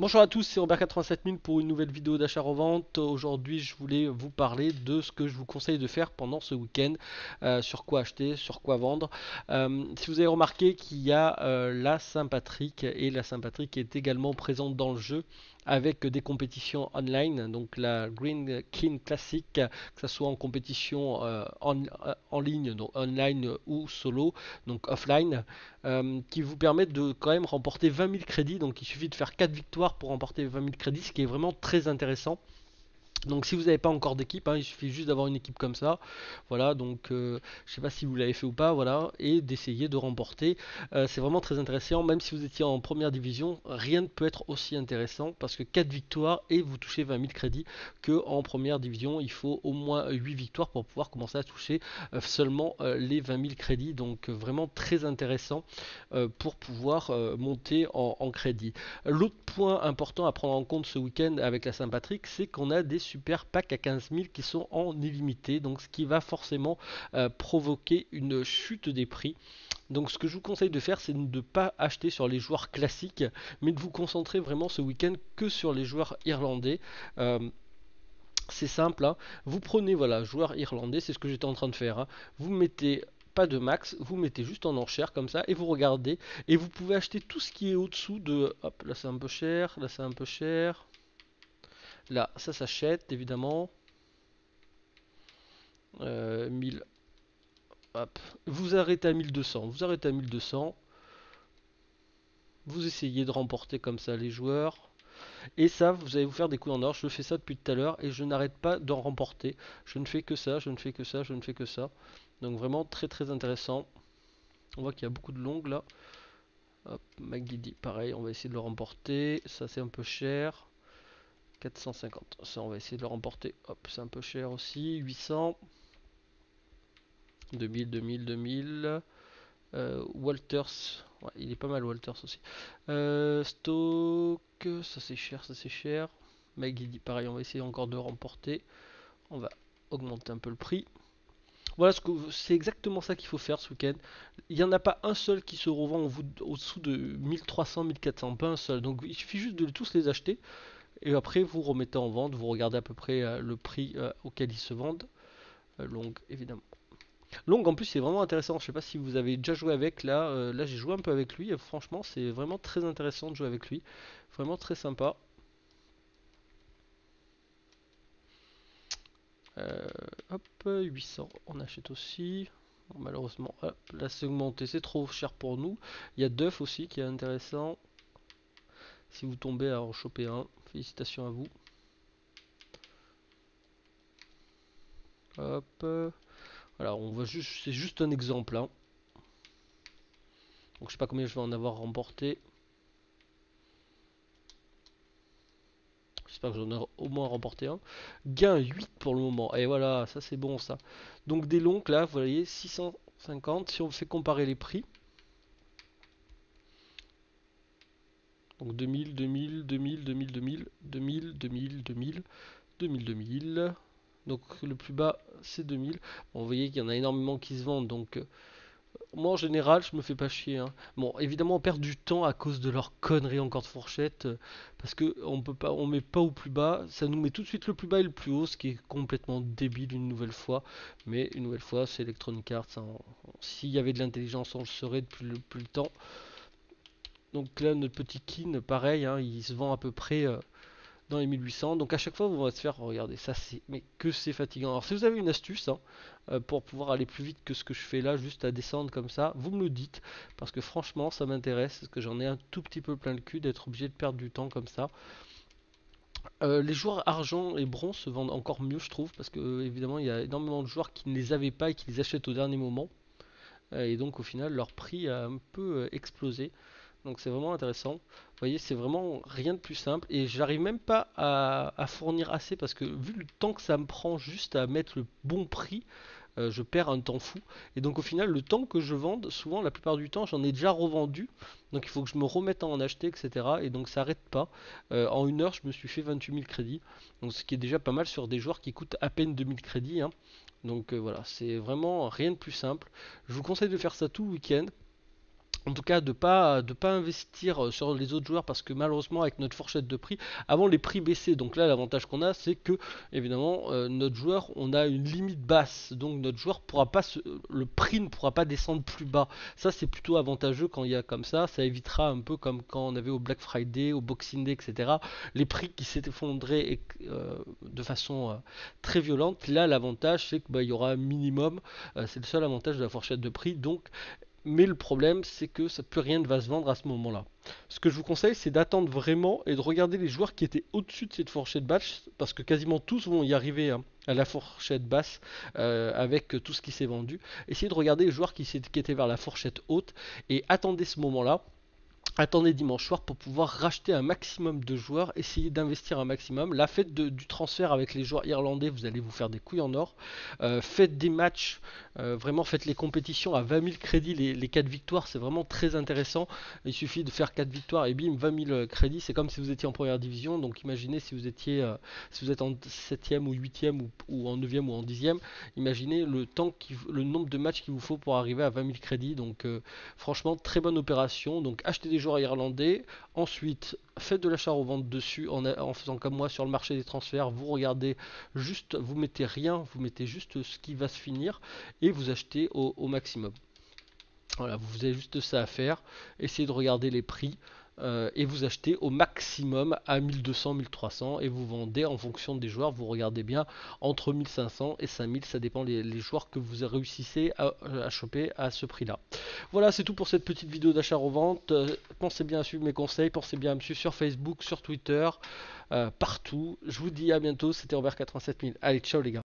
Bonjour à tous, c'est Robert87000 pour une nouvelle vidéo d'achat-revente. Aujourd'hui, je voulais vous parler de ce que je vous conseille de faire pendant ce week-end, euh, sur quoi acheter, sur quoi vendre. Euh, si vous avez remarqué qu'il y a euh, la Saint-Patrick et la Saint-Patrick est également présente dans le jeu avec des compétitions online, donc la Green King Classic, que ce soit en compétition euh, euh, en, ligne, donc online ou solo, donc offline, euh, qui vous permet de quand même remporter 20 000 crédits. Donc il suffit de faire 4 victoires pour remporter 20 000 crédits, ce qui est vraiment très intéressant. Donc si vous n'avez pas encore d'équipe, hein, il suffit juste d'avoir une équipe comme ça, voilà, donc euh, je sais pas si vous l'avez fait ou pas, voilà, et d'essayer de remporter. Euh, c'est vraiment très intéressant, même si vous étiez en première division, rien ne peut être aussi intéressant, parce que 4 victoires et vous touchez 20 000 crédits, que en première division, il faut au moins 8 victoires pour pouvoir commencer à toucher euh, seulement les 20 000 crédits, donc vraiment très intéressant pour pouvoir monter en, en crédit. L'autre point important à prendre en compte ce week-end avec la Saint-Patrick, c'est qu'on a des super packs à 15 000 qui sont en illimité, donc ce qui va forcément euh, provoquer une chute des prix. Donc ce que je vous conseille de faire, c'est de ne pas acheter sur les joueurs classiques, mais de vous concentrer vraiment ce week-end que sur les joueurs irlandais. Euh, c'est simple, hein. vous prenez voilà joueur irlandais, c'est ce que j'étais en train de faire. Hein. Vous mettez pas de max, vous mettez juste en enchère comme ça et vous regardez et vous pouvez acheter tout ce qui est au-dessous de hop là c'est un peu cher, là c'est un peu cher, Là, ça s'achète évidemment. 1000. Euh, Hop. Vous arrêtez à 1200. Vous arrêtez à 1200. Vous essayez de remporter comme ça les joueurs. Et ça, vous allez vous faire des coups en or. Je fais ça depuis tout à l'heure et je n'arrête pas d'en remporter. Je ne fais que ça, je ne fais que ça, je ne fais que ça. Donc vraiment très très intéressant. On voit qu'il y a beaucoup de longues là. Hop, McGiddy, pareil, on va essayer de le remporter. Ça c'est un peu cher. 450. Ça, on va essayer de le remporter. Hop, c'est un peu cher aussi. 800. 2000, 2000, 2000. Walters. il est pas mal, Walters aussi. Euh, Stoke. Ça, c'est cher, ça, c'est cher. dit pareil, on va essayer encore de remporter. On va augmenter un peu le prix. Voilà, c'est exactement ça qu'il faut faire ce week-end. Il n'y en a pas un seul qui se revend au-dessous de 1300, 1400, pas un seul. Donc il suffit juste de tous les acheter. Et après, vous remettez en vente, vous regardez à peu près euh, le prix euh, auquel ils se vendent. Euh, long, évidemment. Long, en plus, c'est vraiment intéressant. Je sais pas si vous avez déjà joué avec. Là, là j'ai joué un peu avec lui. franchement, c'est vraiment très intéressant de jouer avec lui. Vraiment très sympa. hop, 800, on achète aussi. malheureusement, hop, là c'est c'est trop cher pour nous. Il y a Duff aussi qui est intéressant. Si vous tombez à en choper un. Félicitations à vous. Hop. Voilà, on va juste, c'est juste un exemple. Hein. Donc je sais pas combien je vais en avoir remporté. J'espère que j'en ai au moins remporté un. Gain 8 pour le moment. Et voilà, ça c'est bon ça. Donc des longs là, vous voyez, 650. Si on fait comparer les prix. Donc 2000, 2000, 2000, 2000, 2000, 2000, 2000, 2000, 2000, 2000. Donc le plus bas c'est 2000. Bon, vous voyez qu'il y en a énormément qui se vendent. Donc euh, moi en général je me fais pas chier. Hein. Bon évidemment on perd du temps à cause de leur connerie encore de fourchette. Euh, parce que on peut pas, on met pas au plus bas. Ça nous met tout de suite le plus bas et le plus haut. Ce qui est complètement débile une nouvelle fois. Mais une nouvelle fois c'est Electronic Arts. Hein. S'il y avait de l'intelligence on le serait depuis plus le temps. Donc là, notre petit kin, pareil, hein, il se vend à peu près euh, dans les 1800. Donc à chaque fois, vous va se faire, regarder, ça c'est, mais que c'est fatigant. Alors si vous avez une astuce hein, euh, pour pouvoir aller plus vite que ce que je fais là, juste à descendre comme ça, vous me le dites, parce que franchement, ça m'intéresse, parce que j'en ai un tout petit peu plein le cul d'être obligé de perdre du temps comme ça. Euh, les joueurs argent et bronze se vendent encore mieux, je trouve, parce que évidemment, il y a énormément de joueurs qui ne les avaient pas et qui les achètent au dernier moment. et donc au final, leur prix a un peu explosé. Donc c'est vraiment intéressant. Vous voyez, c'est vraiment rien de plus simple. Et j'arrive même pas à, fournir assez parce que vu le temps que ça me prend juste à mettre le bon prix, euh, je perds un temps fou. Et donc au final, le temps que je vende, souvent la plupart du temps, j'en ai déjà revendu. Donc il faut que je me remette à en acheter, etc. Et donc ça arrête pas. Euh, en une heure, je me suis fait 28 000 crédits. Donc ce qui est déjà pas mal sur des joueurs qui coûtent à peine 2000 crédits. Hein. Donc euh, voilà, c'est vraiment rien de plus simple. Je vous conseille de faire ça tout le week-end. En tout cas de pas de pas investir euh, sur les autres joueurs parce que malheureusement avec notre fourchette de prix avant les prix baissaient donc là l'avantage qu'on a c'est que évidemment euh, notre joueur on a une limite basse. Donc notre joueur pourra pas se, le prix ne pourra pas descendre plus bas. Ça c'est plutôt avantageux quand il y a comme ça. Ça évitera un peu comme quand on avait au Black Friday au Boxing Day etc les prix qui s'effondraient euh, de façon très violente. Là l'avantage c'est qu'il bah, y aura un minimum. C'est le seul avantage de la fourchette de prix. Donc mais le problème, c'est que ça, plus rien ne va se vendre à ce moment-là. Ce que je vous conseille, c'est d'attendre vraiment et de regarder les joueurs qui étaient au-dessus de cette fourchette basse, parce que quasiment tous vont y arriver hein, à la fourchette basse euh, avec tout ce qui s'est vendu. Essayez de regarder les joueurs qui, qui étaient vers la fourchette haute et attendez ce moment-là attendez dimanche soir pour pouvoir racheter un maximum de joueurs, essayer d'investir un maximum. La fête du transfert avec les joueurs irlandais, vous allez vous faire des couilles en or. Euh, faites des matchs, euh, vraiment faites les compétitions à 20 000 crédits, les, 4 victoires, c'est vraiment très intéressant. Il suffit de faire 4 victoires et bim, 20 000 crédits, c'est comme si vous étiez en première division. Donc imaginez si vous étiez, euh, si vous êtes en 7e ou 8e ou, en 9e ou en 10e, imaginez le temps, le nombre de matchs qu'il vous faut pour arriver à 20 000 crédits. Donc franchement, très bonne opération. Donc achetez des joueurs irlandais. Ensuite, faites de l'achat au vente dessus en, faisant comme moi sur le marché des transferts. Vous regardez juste, vous mettez rien, vous mettez juste ce qui va se finir et vous achetez au maximum. Voilà, vous avez juste ça à faire. Essayez de regarder les prix. Euh, et vous achetez au maximum à 1200, 1300 et vous vendez en fonction des joueurs. Vous regardez bien entre 1500 et 5000, ça dépend les, joueurs que vous réussissez à, choper à ce prix-là. Voilà, c'est tout pour cette petite vidéo d'achat-revente. Euh, pensez bien à suivre mes conseils, pensez bien à me suivre sur Facebook, sur Twitter, euh, partout. Je vous dis à bientôt. C'était Robert 87000. Allez, ciao les gars.